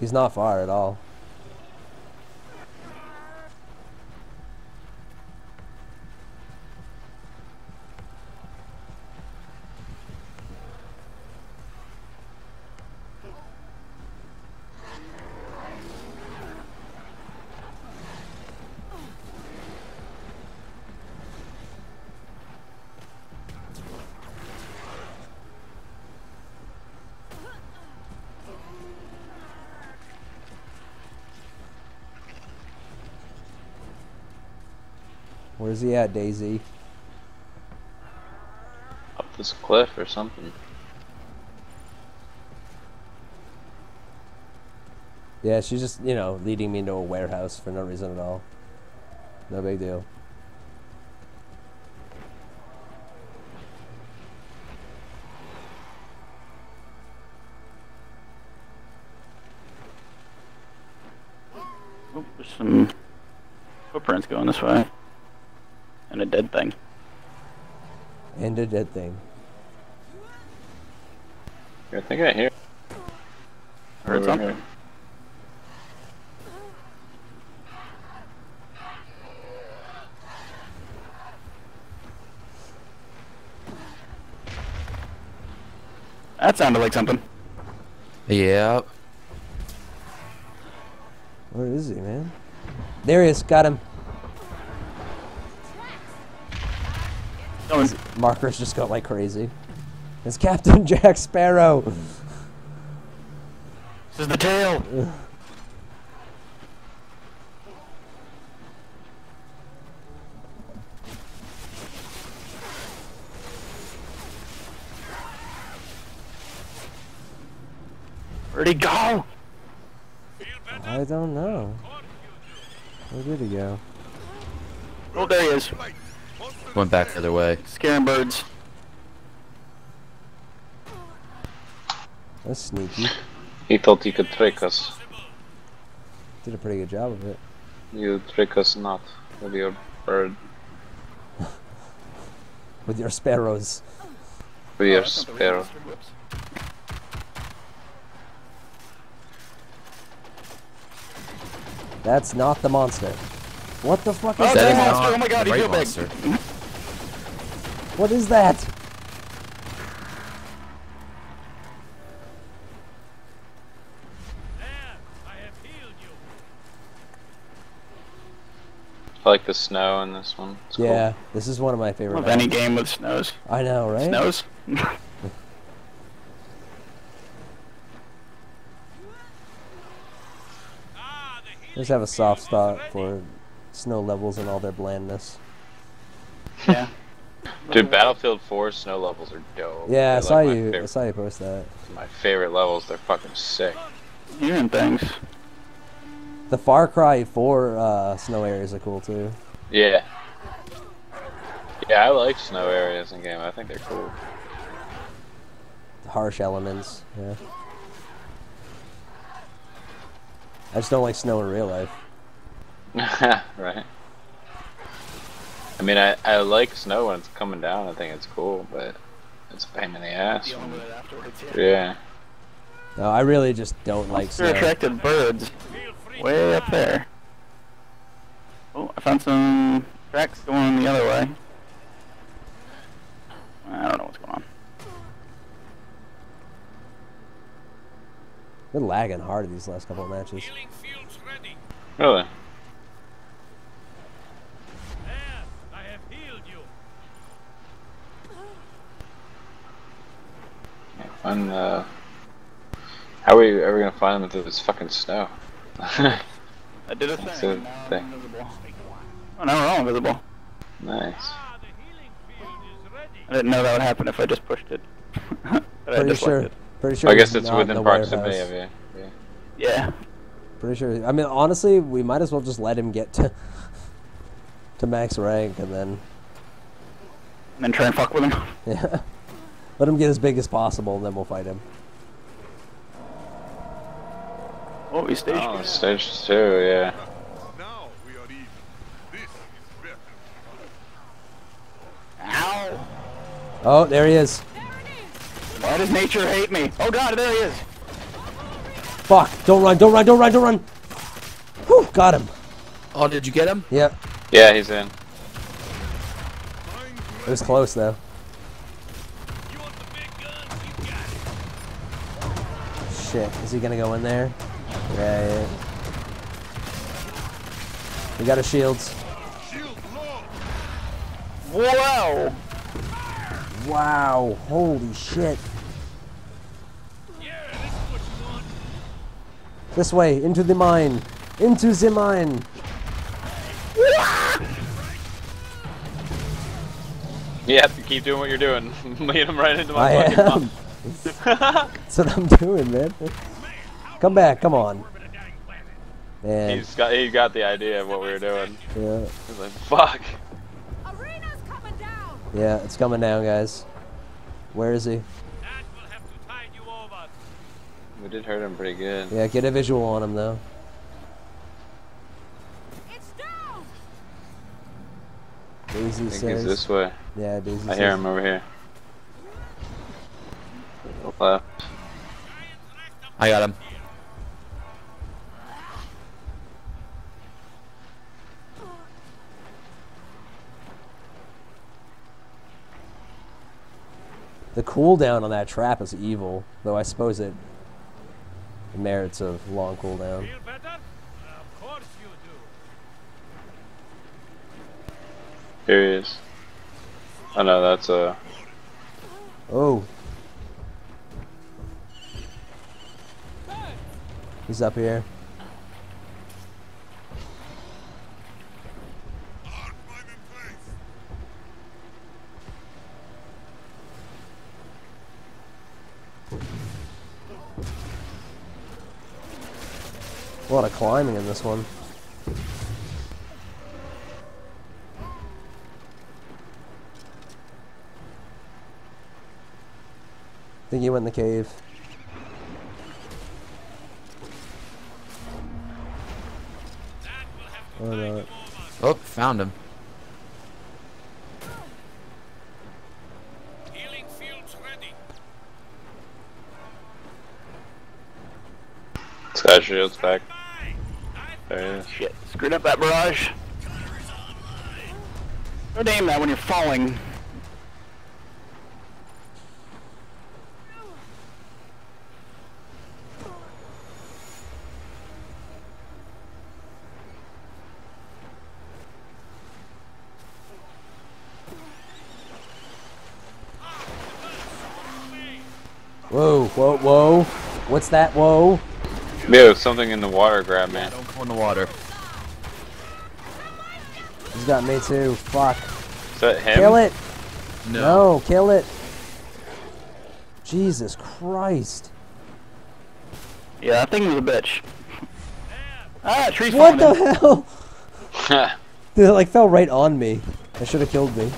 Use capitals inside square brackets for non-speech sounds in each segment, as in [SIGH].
He's not far at all. Where's he at, Daisy? Up this cliff or something. Yeah, she's just, you know, leading me into a warehouse for no reason at all. No big deal. Oh, there's some footprints going this way. And a dead thing. And a dead thing. I think I hear. Heard something. here. That sounded like something. Yeah. Where is he, man? There he is. Got him. Oh, Going. Markers just go like crazy. It's Captain [LAUGHS] Jack Sparrow. This is the tail. Where'd he go? I don't know. Where did he go? Oh, there he is. Went back the other way. Scaring birds. That's sneaky. He thought he could trick us. Did a pretty good job of it. You trick us not with your bird, [LAUGHS] With your sparrows. with Oh, your that's not the way sparrow. That's not the monster. What the fuck oh, is Oh, That Day is monster, oh my God, the you right feel big. [LAUGHS] monster. What is that? I like the snow in this one. It's cool. Yeah, this is one of my favorite. Love any game with snows. I know, right? Snows? [LAUGHS] I just have a soft spot for snow levels and all their blandness. yeah. [LAUGHS] Dude, Battlefield 4 snow levels are dope. Yeah, I They're, saw like, my you. I saw you post that. My favorite levels. They're fucking sick. Hearing things. The Far Cry 4 uh, snow areas are cool too. Yeah. Yeah, I like snow areas in game. I think they're cool. The harsh elements. Yeah. I just don't like snow in real life. [LAUGHS] right. I mean, I, I like snow when it's coming down. I think it's cool, but it's a pain in the ass. Dealing when- with it afterwards. Yeah. No, I really just don't like Monster snow. attracted birds. Way up there. Oh, I found some tracks going the other way. I don't know what's going on. Been lagging hard in these last couple of matches. Healing fields. Really? There, I have healed you. Find the. Uh, how are we ever gonna find them through this fucking snow? I did a thing. That's a now I'm thing. invisible. Oh, now we're all invisible. nice. The healing field is ready. I didn't know that would happen if I just pushed it. [LAUGHS] but I Pretty just sure. it. Pretty sure. I guess it's within the proximity of you. Yeah. Yeah. Pretty sure. I mean, honestly, we might as well just let him get to to max rank and then And then try and fuck with him. [LAUGHS] yeah, let him get as big as possible, and then we'll fight him. Oh, he staged. Oh, stage two, yeah. Now we are even. This is better. Ow! Oh, there he is. Why does nature hate me? Oh god, there he is! Fuck! Don't run! Don't run! Don't run! Don't run! Whew! Got him. Oh, did you get him? Yep. Yeah, he's in. It was close though. Shit. Is he gonna go in there? Yeah. yeah. We got his shields. Shield. Whoa! Wow. Holy shit. Yeah, this is what. This way, into the mine. Into the mine. Yeah, keep doing what you're doing. [LAUGHS] Lead him right into my I fucking am. That's what I'm doing, man. Come back, come on. Man, He's got he got the idea of what we were doing. yeah, He's like, fuck. Arena's coming down! yeah, it's coming down, guys. Where is he? That will have to tide you over. We did hurt him pretty good. Yeah, get a visual on him though. It's down! Daisy I think says. he's this way. Yeah, Daisy I hear him over here. Left. I got him. The cooldown on that trap is evil, though I suppose it merits a long cooldown. Feel better? Of course you do. Here he is. Oh no, that's a. Oh. He's up here. A lot of climbing in this one. think he went in the cave. Or not. Oh, found him. Healing fields ready. Sky shield's back. Bye. I There he is. Shit, screwed up that barrage. Don't aim that when you're falling. Whoa, whoa, whoa. What's that? Whoa. Yo, something in the water grabbed me. Don't go in the water. He's got me too. Fuck. Is that him? Kill it. No. No, kill it. Jesus Christ. Yeah, that thing was a bitch. Ah, tree's What the in. hell? Dude, [LAUGHS] it like fell right on me. It should have killed me.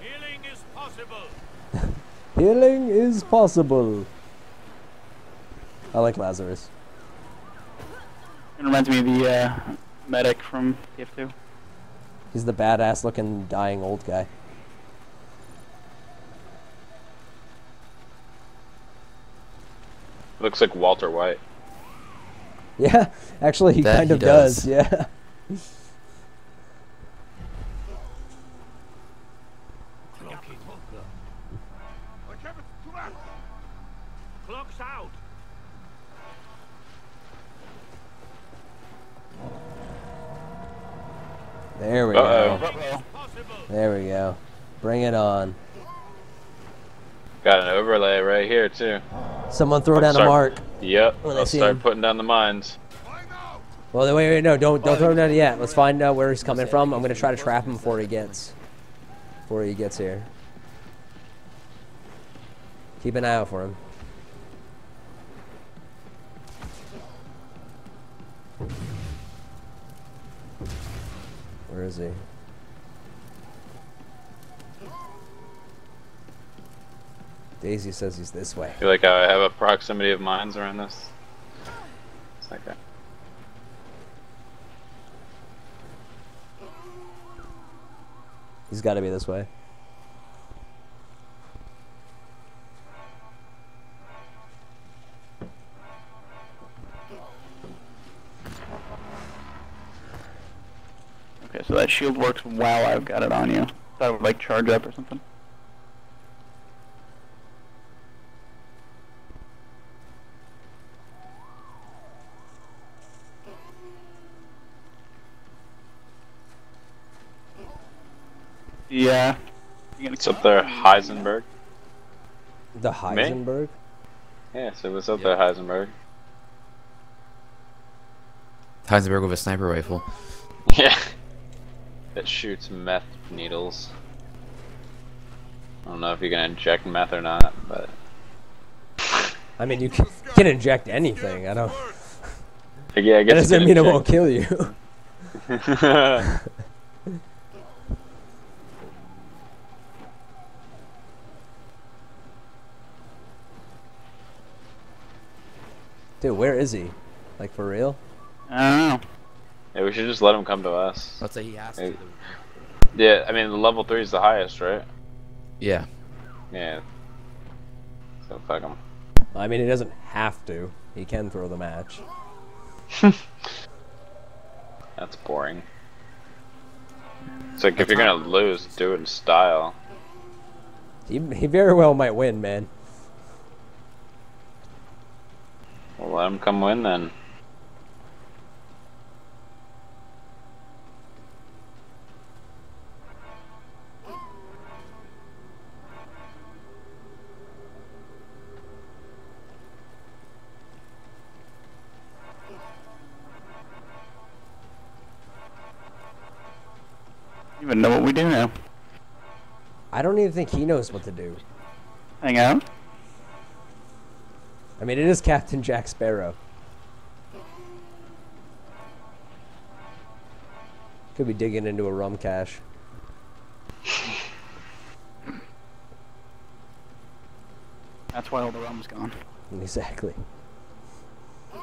Healing is possible. [LAUGHS] Healing is possible. I like Lazarus. It reminds me of the uh, medic from TF2. He's the badass looking dying old guy. Looks like Walter White. Yeah, actually he That kind he of does. does. Yeah. [LAUGHS] I have it trapped. Clock's out. There we Uh-oh. go. There we go. Bring it on. Got an overlay right here too. Someone throw down a Start- mark. Yep. When I I'll see start him. putting down the mines. Find out. Well, wait, wait, no, don't, don't throw him down yet. Let's find out where he's coming from. I'm gonna try to trap him before he gets, before he gets here. Keep an eye out for him. Where is he? Daisy says he's this way. feel like oh, I have a proximity of mines around this. It's like that. He's got to be this way. Okay, so that shield works while I've got it on you. Thought it would like charge up or something. Yeah. You It's up there, Heisenberg. The Heisenberg. Me? Yeah, so what's up there, Heisenberg? Heisenberg with a sniper rifle. [LAUGHS] Yeah. That shoots meth needles. I don't know if you can inject meth or not, but I mean, you can, can inject anything. I don't. [LAUGHS] yeah, I guess That doesn't you mean it won't kill you. [LAUGHS] Dude, where is he? Like for real? I don't know. Yeah, we should just let him come to us. Let's say he has Hey. to. Yeah, I mean, the level three is the highest, right? Yeah. Yeah. So fuck him. I mean, he doesn't have to. He can throw the match. [LAUGHS] That's boring. It's like if you're gonna lose, do it in style. He, he very well might win, man. Well, let him come win then. I don't even think he knows what to do. Hang on. I mean, it is Captain Jack Sparrow. Could be digging into a rum cache. That's why all the rum's gone. Exactly. Is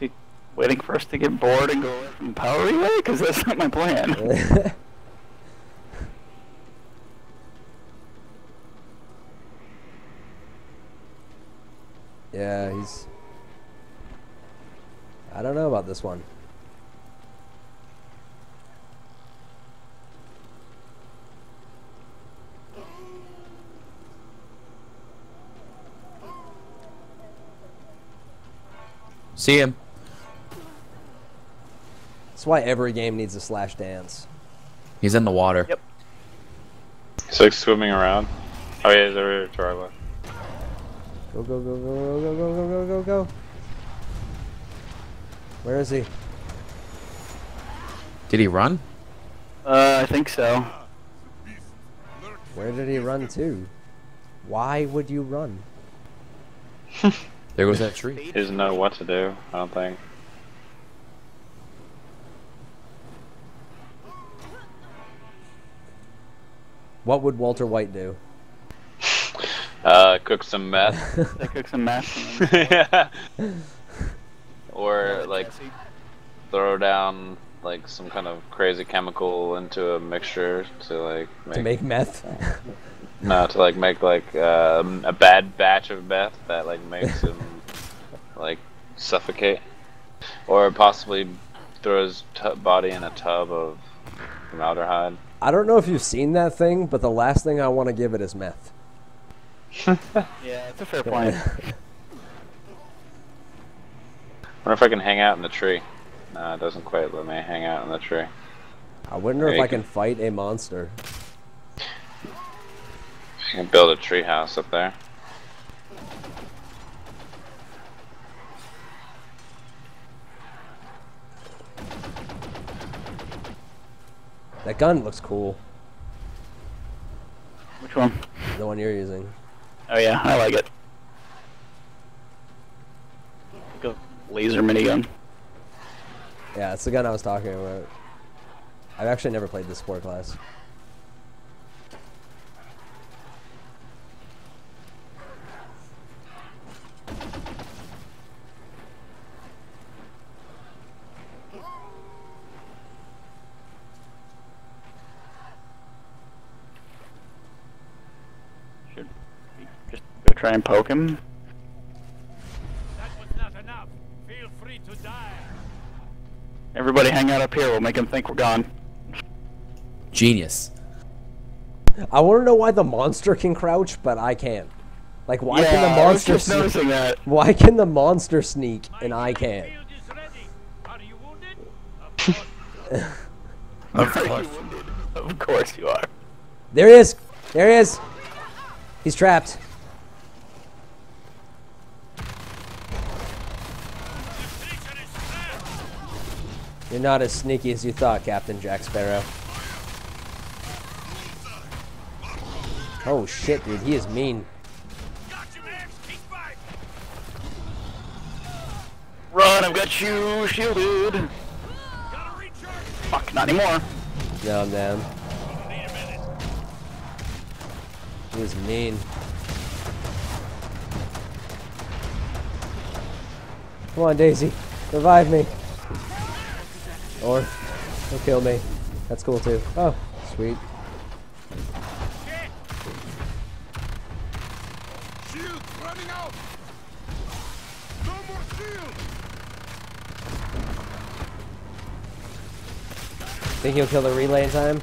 he waiting for us to get bored and go away from the power relay? Because that's not my plan. [LAUGHS] yeah, he's. I don't know about this one. See him. That's why every game needs a slash dance. He's in the water. Yep. He's like swimming around. Oh yeah, he's over here to our left. Go, go, go, go, go, go, go, go, go, go, go. Where is he? Did he run? Uh, I think so. Where did he run to? Why would you run? [LAUGHS] There goes that tree. He doesn't know what to do. I don't think. What would Walter White do? Uh, cook some meth. [LAUGHS] Cook some mash. and then- [LAUGHS] yeah. Or like Jesse. throw down like some kind of crazy chemical into a mixture to like make, To make meth? no to like make like um, a bad batch of meth that like makes him [LAUGHS] like suffocate, or possibly throw his tu body in a tub of formaldehyde. I don't know if you've seen that thing, but the last thing I want to give it is meth. [LAUGHS] Yeah, it's a fair point. [LAUGHS] wonder if I can hang out in the tree. No, it doesn't quite let me hang out in the tree. I wonder Yeah, if I can- can fight a monster. I can build a tree house up there. That gun looks cool. Which one? The one you're using. Oh yeah, I like it. Like a laser minigun. Yeah, it's the gun I was talking about. I've actually never played this sport class. Try and poke him. That was not enough. Feel free to die. Everybody hang out up here. We'll make him think we're gone. Genius. I want to know why the monster can crouch, but I can't. Like, why yeah, can the I was monster just sneak? noticing that. Why can the monster sneak and I can't? Field is ready. Are you wounded? Of course. Of course. Of course you are. There he is. There he is. He's trapped. Creature is trapped. You're not as sneaky as you thought, Captain Jack Sparrow. Oh shit, dude, he is mean. Got you, Max. Keep back. Run, I've got you shielded. Fuck, not anymore. No, I'm down. He is mean. Come on, Daisy. Revive me. Or, he'll kill me. That's cool too. Oh, sweet. Shield running out. No more shield. Think he'll kill the relay in time?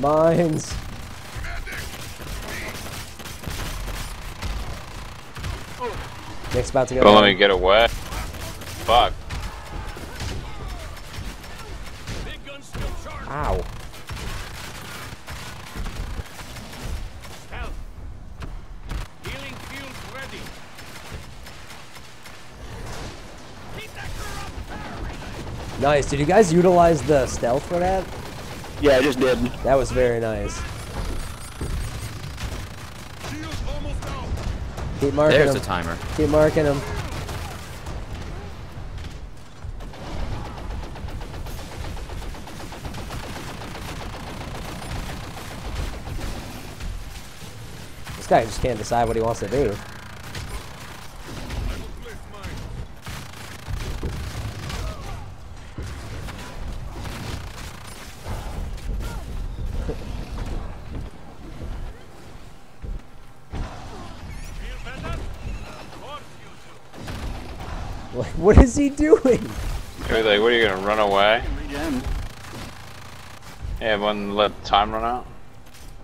Mines. Nick's about to go. Don't let me get away. Fuck. Big gun still charged. Ow. Stealth. Healing field ready. Keep that girl up. Nice. Did you guys utilize the stealth for that? Yeah, I just did. That was very nice. Shield almost out. Keep marking There's him. a timer. Keep marking him. This guy just can't decide what he wants to do. He doing? You're like, what are you gonna run away? Regen. Yeah, one let time run out.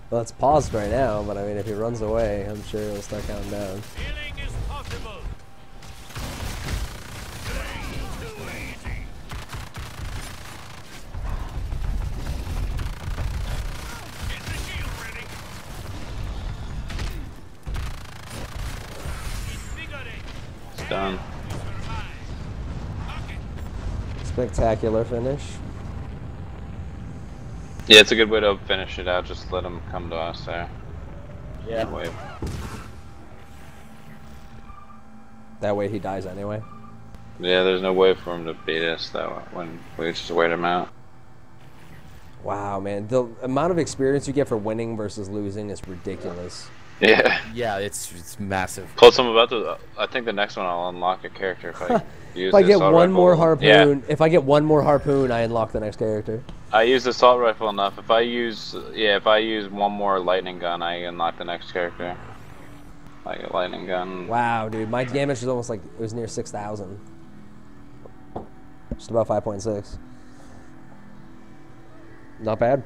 Well, it's paused right now, but I mean, if he runs away, I'm sure he'll start counting down. Spectacular finish. Yeah, it's a good way to finish it out. Just let them come to us there. Yeah. Wait. That way he dies anyway. Yeah, there's no way for him to beat us though when we just wait him out. Wow, man. The amount of experience you get for winning versus losing is ridiculous. Yeah. Yeah, Yeah, it's it's massive. Plus, I'm about to. I think the next one I'll unlock a character if I [LAUGHS] use. If I get assault one more harpoon, Yeah, if I get one more harpoon, I unlock the next character. I use the assault rifle enough. If I use, yeah, if I use one more lightning gun, I unlock the next character. Like a lightning gun. Wow, dude, my damage was almost like it was near six thousand. Just about five point six. Not bad.